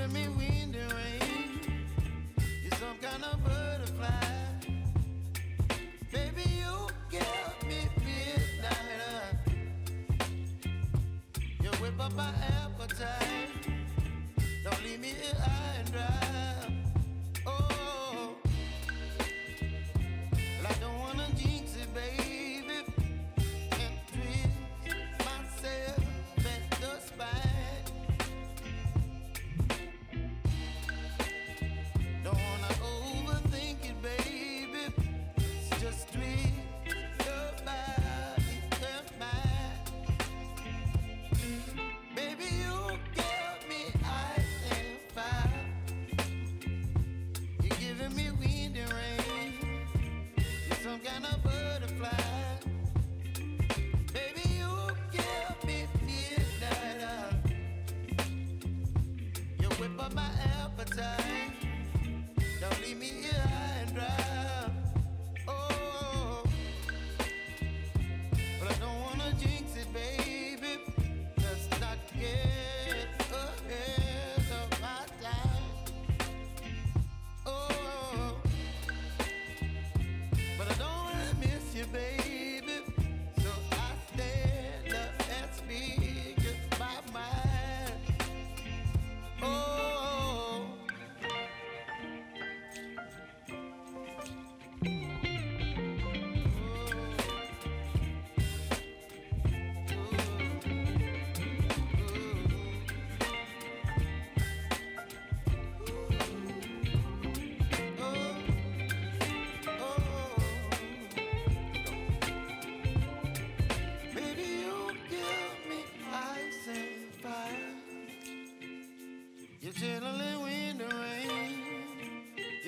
giving me wind and rain. You're some kind of butterfly. Baby, you give me midnight. You whip up my appetite. Don't leave me here high and dry. some kind of butterfly. Baby, you give me. You whip up my appetite. Don't leave me.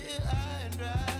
be high and dry.